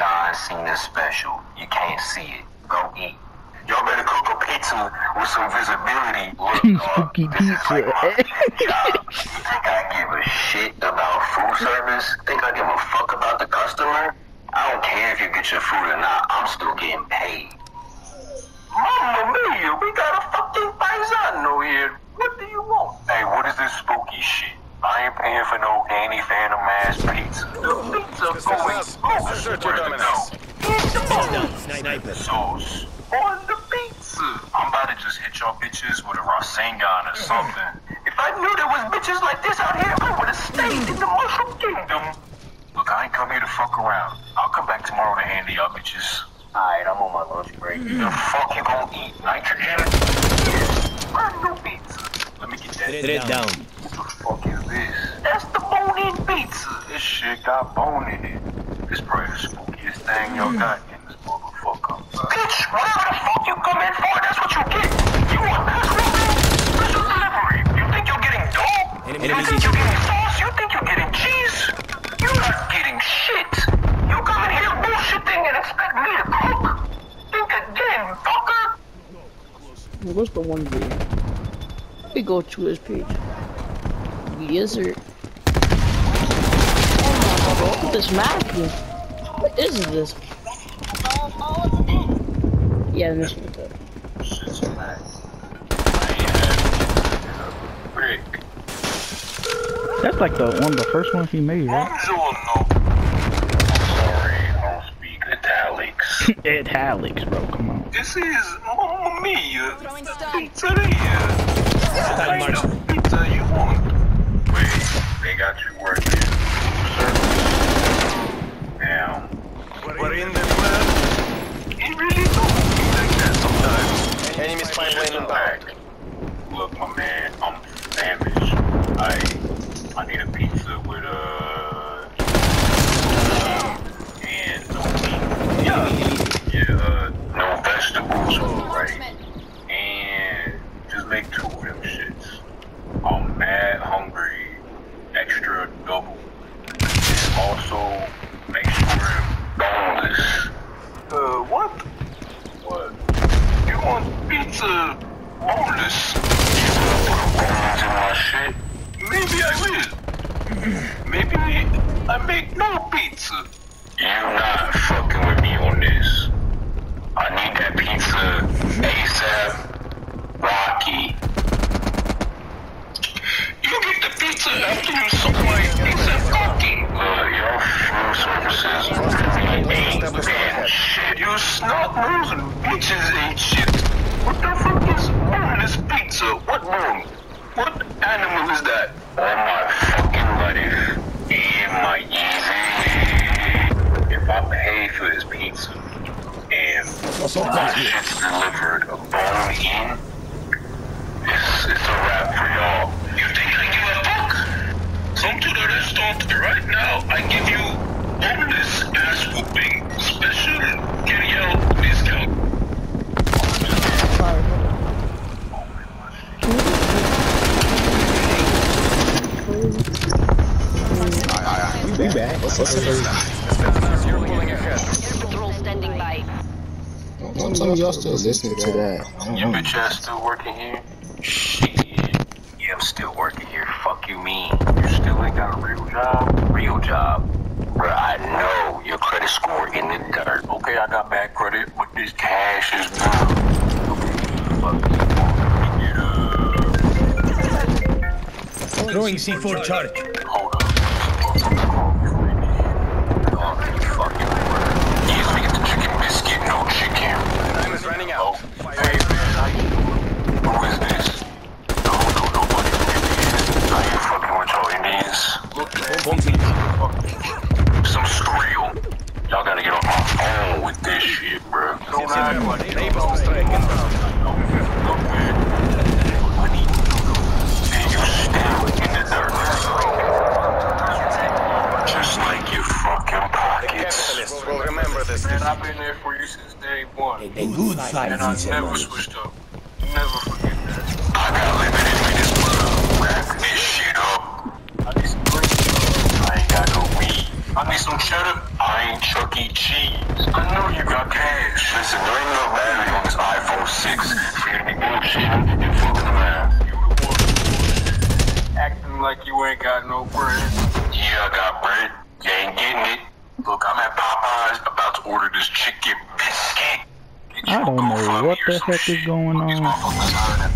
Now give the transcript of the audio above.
John Cena special. You can't see it. Go eat. Y'all better cook a pizza with some visibility. Look, dog, Spooky uh, this is like pizza. my job. You think I give a shit about food service? Think I give a fuck about the customer? I don't care if you get your food or not. I'm still getting paid. Mamma mia, we got a fucking paisano here. What do you want? Hey, what is this spooky shit? I ain't paying for no Danny Phantom ass pizza. The going sauce. Where the dough? Sauce on the pizza. I'm about to just hit y'all bitches with a Rasengan or something. If I knew there was bitches like this out here, I would have stayed in the Mushroom Kingdom. Look, I ain't come here to fuck around. I'll come back tomorrow to handle y'all bitches. Alright, I'm on my lunch break. The fuck you gonna eat? Nitrogen? Brand new pizza. Let me get that. Thread down. What the fuck is this? That's the bone-in pizza. This shit got bone in it. This probably the spookiest thing y'all got in this motherfucker. Bitch, whatever the fuck you come in for, that's what you get. You want special special delivery. You think you're getting dough? Enemy you think vision. you're getting sauce? You think you're getting cheese? You're not getting shit. You come in here bullshitting and expect me to cook? Think again, fucker. What's the one video? Let me go to his page. Yes, sir. Oh my god, look at this map here. What is this? Yeah, this is good. Shit's a mess. I ain't had a brick. That's like the one of the first ones he made, right? Buongiorno. Sorry, I don't speak italics. Italics, bro. Come on. this is Mamma Mia Throwing. Pizzeria. What kind of pizza you want? Wait, they got you working food service? Now, we're in the club. He really do like that sometimes. Enemy spy plane inbound. Look, my man, I'm famished. I I need a pizza with uh and no meat. Yeah, yeah, uh, no vegetables, right? And just make two of them shits. I'm mad hungry, extra double. And also make sure boneless. Uh, what? What? You want pizza boneless? You wanna put bones in my shit? Maybe I will. Maybe I make no pizza. You not fucking with me on this. I need that pizza ASAP. Rocky. You get the pizza after you suck my ASAP Rocky. Look, your food services ain't shit. You snot and bitches ain't shit. What the fuck is boneless pizza? What bone? What animal is that? On my We back. What's up? You're pulling ahead. Air patrol standing by. Don't tell me y'all still listening to that. Your bitch ass still working here? Shit. Yeah, I'm still working here. Fuck you mean? You still ain't got a real job? Real job. Bruh, I know your credit score in the dirt. Okay, I got bad credit, but this cash is blue. Fuck you. Get up. Throwing C4 charge. Hold up. Oh, you fucking word. Yes, we get the chicken biscuit, no chicken. Time is running out. Hey, who is this? I don't know nobody from Indians. I ain't fucking with y'all Indians. Look, some skrill. Y'all gotta get off my phone with this shit, bro. Don't act like Napalm strike inbound. Look, man. I need you to know. And you still in the dirt. Just like your fucking The pockets. capitalists will remember this. Man, I've been there for you since day one. A good fight, And I this never switched up. Got cash. Listen, there ain't no battery on this iPhone 6 for you to be bullshitting and fucking around. You the one acting like you ain't got no bread. Yeah, I got bread. You ain't getting it. Look, I'm at Popeyes about to order this chicken biscuit. I don't know what the some heck is going on. motherfuckers hiring